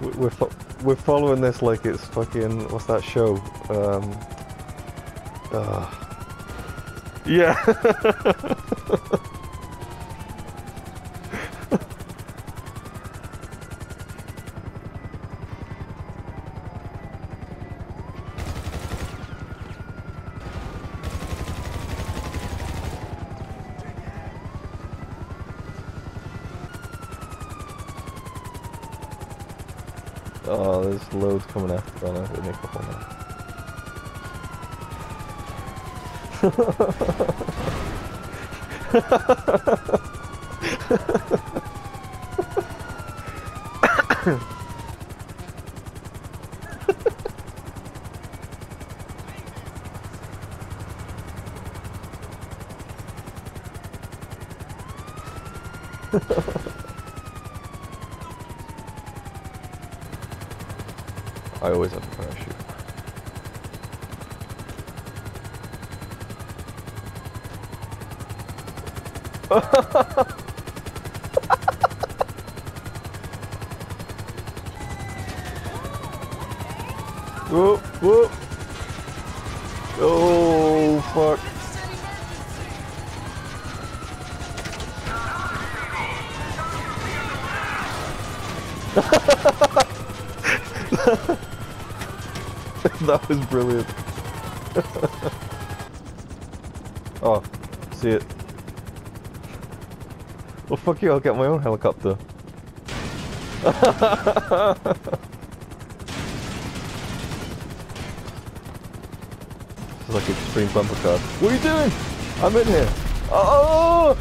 We- we're fo we're following this like it's fucking what's that show? Um. Uh, yeah. Oh, there's loads coming after Donna. Me a couple now. I always have a parachute. Whoop, whoop. Oh, fuck. that was brilliant. oh, see it. Well, fuck you, I'll get my own helicopter. It's like extreme bumper car. What are you doing? I'm in here. Oh!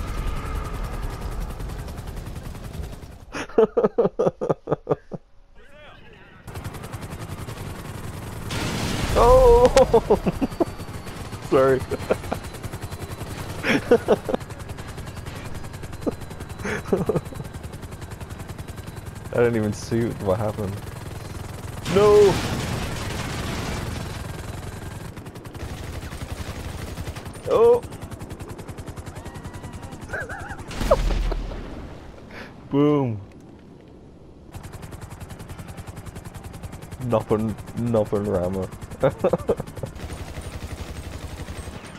Oh! Sorry. I didn't even see what happened. No! Oh! Boom! Nothing, nothing, Rama.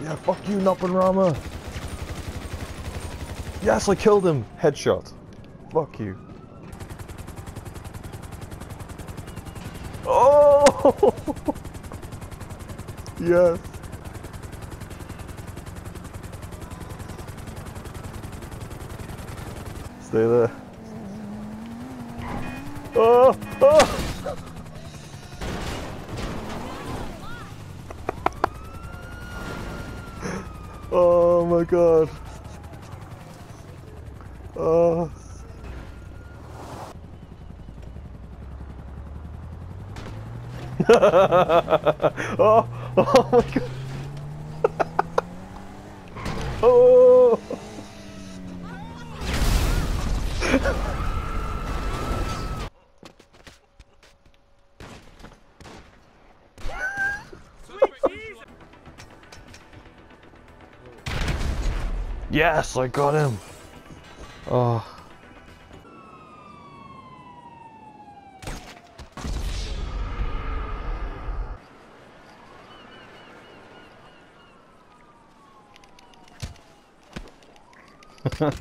yeah, fuck you, nothing, Rama. Yes, I killed him. Headshot. Fuck you. Oh! yes. Stay there. Oh! Oh! Oh my god. Oh. oh, oh my god. Yes, I got him. Oh.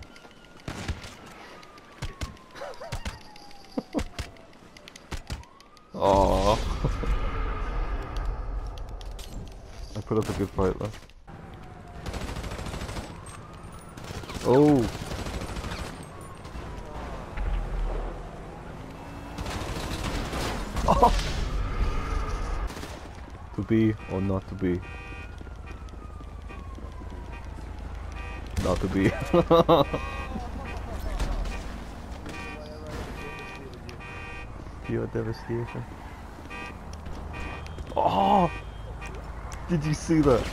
Oh. I put up a good fight though. Oh. Oh. To be or not to be? Not to be. Pure devastation. Oh! Did you see that?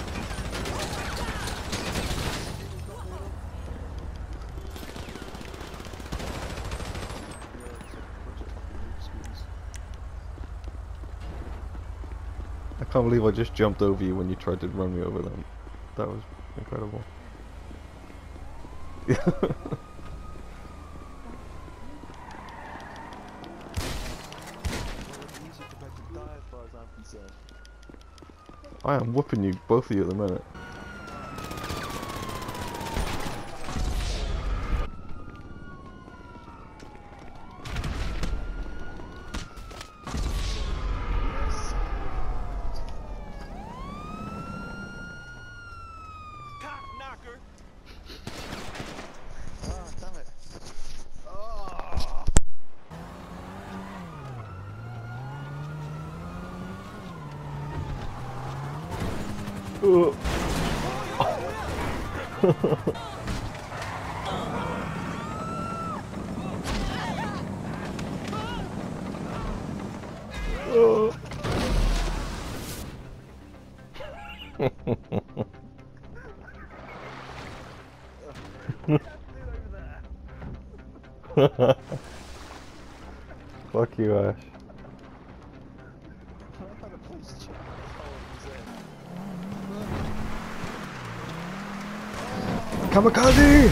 can't believe I just jumped over you when you tried to run me over them. That was incredible. I am whooping you, both of you at the minute. Fuck you, Ash. Kamikaze!